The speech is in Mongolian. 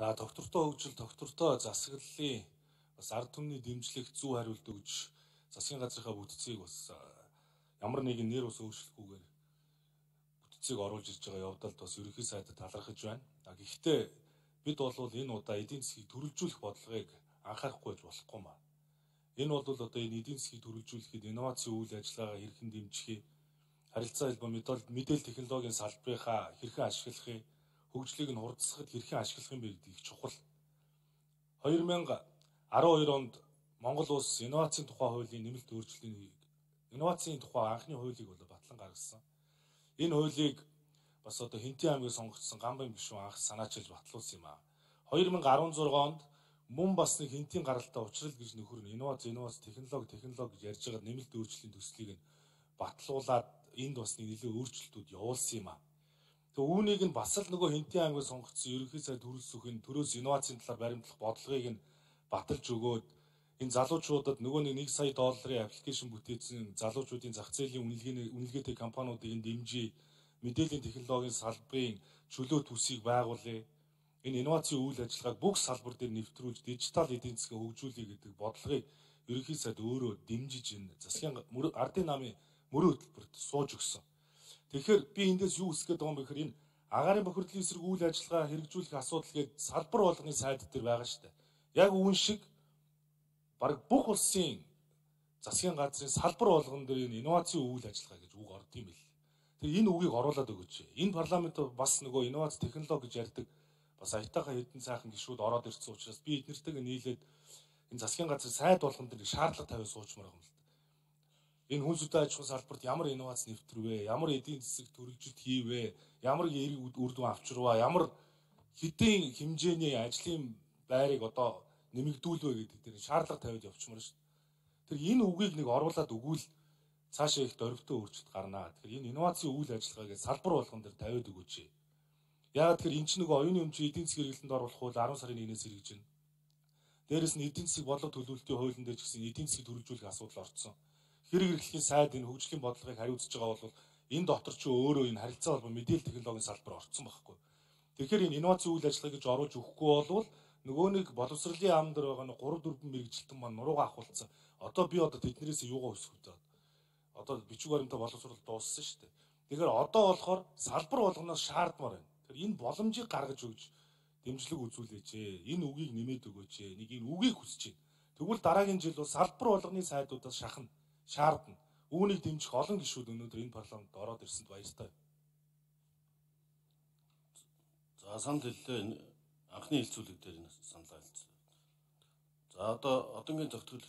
За доктортой хөгжил, доктортой засаглалын бас ард түмний дэмжлэг зүү хариулт өгж засгийн газрынхаа бүтцийг бас ямар нэгэн нэр ус өөрчлөхгүйгээр бүтцийг оруулж ирж байгаа явдалд бас ерөнхий сайдад талархаж байна. А гэхдээ бид бол энэ удаа эдийн засгийг төрөлжүүлэх бодлогыг анхаарахгүй байж болохгүй маа. Энэ бол одоо энэ эдийн засгийг төрөлжүүлэхэд инновацийн үйл ажиллагаагаа хэрхэн дэмжих, харилцаа хэлбэр мэдээлэл технологийн салбарынхаа хэрхэн ашиглахыг хөгжлийг нь хурдсахад хэрхэн ашиглах юм бэ гэдэг их чухал. 2012 онд Монгол улс инновацийн тухай хуулийн нэмэлт өөрчлөлтийн инновацийн тухай анхны хуулийг бол батлан гаргасан. Энэ хуулийг бас одоо Хинтээ аймгийн сонгогдсон Гамбайн гишүүн анх санаачилж батлуулсан юм аа. 2016 онд мөн бас нэг хинтийн гаралтай уучрал гэж нөхөр нь инновац инновац технологи технологи гэж ярьж байгаа нэмэлт өөрчлөлийн төслийг нь батлуулаад энд бас нэг нэлээд өөрчлөлтүүд явуулсан юм аа. Тэг үүнийг нь бас л нөгөө Хинтийн аймгийн сонгогдсон ерөнхий сайд төрөлсөхийн төрөөс инновацийн талаар баримтлах бодлогыг нь баталж өгөөд энэ залуучуудад нөгөө нэг 1 сая долларын аппликейшн бүтээсэн залуучуудын зах зээлийн үнэлгээний үнэлгээтэй компаниудыг нь дэмжиж мэдээллийн технологийн салбарын чөлөө төсийг байгуулъя. Энэ инновацийн үйл ажиллагааг бүх салбар дээр нэвтрүүлж дижитал эдийн засгийг хөгжүүлэх гэдэг бодлогыг ерөнхий сайд өөрөө дэмжиж энэ засгийн ардын намын мөрөө хөтөлбөрт сууж өгсөн. Тэгэхээр би эндээс юу үсгээд байгаа юм бэ гэхээр энэ агаарын бохирдлын эсрэг үйл ажиллагаа хэрэгжүүлэх асуудал гээд салбар болгоны сайд дээр байгаа шүү дээ. Яг үүн шиг баг бүх улсын засгийн газрын салбар болгон дээр энэ инновацийн үйл ажиллагаа гэж үг орд юм бэл. Тэгээ энэ үгийг оруулаад өгөөч. Энэ парламент бас нөгөө инновац технологи гэж ярьдаг бас аятайхан хэдэн сайхан гишүүд ороод ирсэн учраас би эднэртэйг нийлээд энэ засгийн газрын сайд болгон дээр шаардлага тавиад суучмаар юм л энэ хүн зүтэй аж ахуйн салбарт ямар инновац нэвтрвэ, ямар эдийн засаг төрөлжит хийвэ, ямар эерэг үр дүн авчирваа, ямар хэдийн хэмжээний ажлын байрыг одоо нэмэгдүүлвэ гэдэг дээр шаардлага тавиад явчихмаар шүү. Тэр энэ үгийг нэг оруулаад өгвөл цаашаа их дөрвтэй өөрчлөлт гарнаа. Тэгэхээр энэ инновацийн үйл ажиллагаагээ салбар болгон дээр тавиад өгөөч. Яг тэр эн чинь нэг оюуны өмчийн эдийн засгийн хэрэглэнд оруулах хууль 10 сарын 1-ээс хэрэгжиж байна. Дээрээс нь эдийн засаг бодлого төлөвлөлтийн хуулийн дээр ч гэсэн эдийн засгийг төрөлжүүлэх асуудал орцсон хэрэг эрхлэлийн сайд энэ хөгжлийн бодлогыг хариуцж байгаа бол энэ дотор ч өөрөө энэ харилцаа холбоо мэдээлэл технологийн салбар орцсон байхгүй. Тэгэхээр энэ инновацийн үйл ажиллагаа гэж оруулж өгөхгүй болвол нөгөө нэг боловсролын ам дээр байгаа нэг 3 4 мэрэгжилтэн маань нуруугаа авахулцсан. Одоо би одоо тэднэрээс юугаа өсөх вэ? Одоо бичиг баримтаа боловсрол дууссан шүү дээ. Тэгэхээр одоо болохоор салбар болгоноос шаардмаар байна. Тэгэхээр энэ боломжийг гаргаж өгч дэмжлэг үзүүлээч. Энэ үгийг нэмээд өгөөч. Нэг энэ үгийг хүсэж байна. Тэгвэл дараагийн жил бол салбар болгоны сайдуудаас шахна шаардна. Үүнийг дэмжих олон гишүүд өнөөдөр энэ парламент ороод ирсэнд баяртай. За санал хэллээ анхны хэлцүүлэг дээр саналаа хэлсэн. За одоо одонгийн зөвтгөл